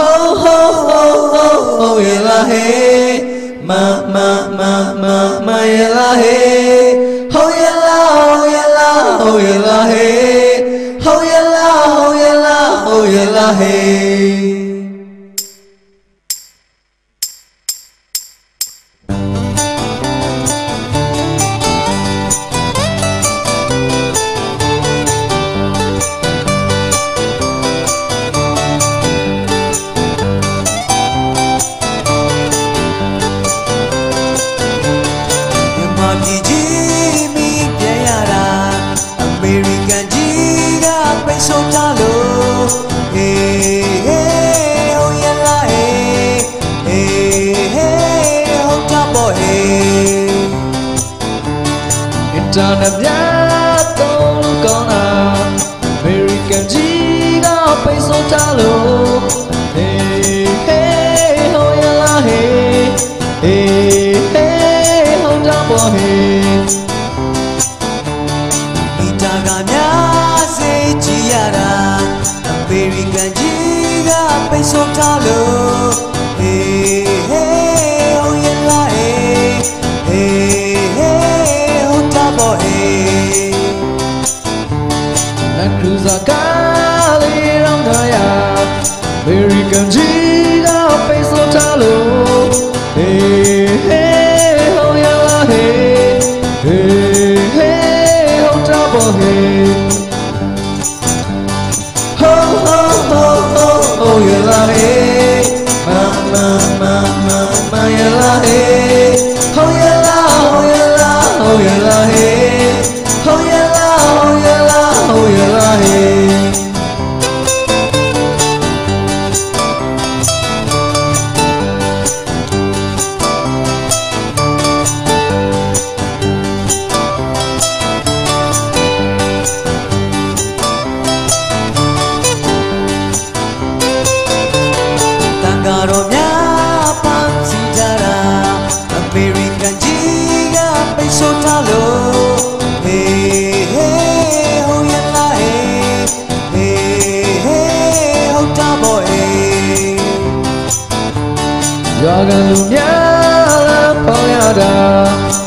ho ho ho ho ho yela hey ma ma ma ma ma yela hey ho yela ho yela ho yela hey ho yela ho yela ho yela ပြည်ကြီးမိပြန်ရတာအမေရိကန်ကြီးကပိတ်ဆို့ထားလို့ဟေးဟေးဟိုရလာဟေးဟေးဟေးဟုတ်တာပေါ့ဟေးအင်တာ လက်ခရူဇာကားလေးရောင်းထားရမေရိကန်ကြီးကပိတ်ဆို့ထားလို့ ကလူများလာပေါင်းရတာ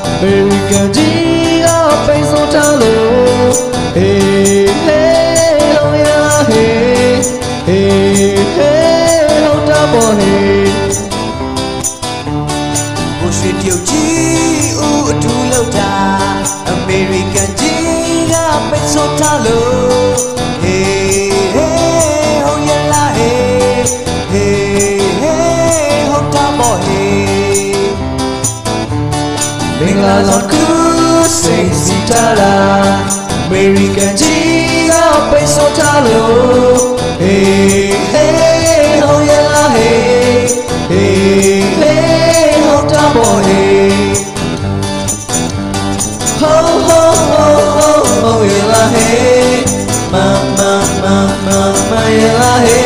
အမေရိကန်ကြီးကပိတ်ဆို့ထားလို့ဟေးဟေးဟိုရလာဟေးဟေးဟေးဟုတ်တာဘောဟေးကိုရွှေတရုတ်ကြီးဦးအထူးလောက်တာအမေရိကန်ကြီးကပိတ်ဆို့ထားလို့ မင်္ဂလာဆောင်ကူစိတ်စီတလာအမေရိကန်ကြီးကပိတ်ဆို့ထားလို့ Hey hey oh yeah hey hey hey oh double hey ho ho ho ho oh yeah hey mama mama mama yeah hey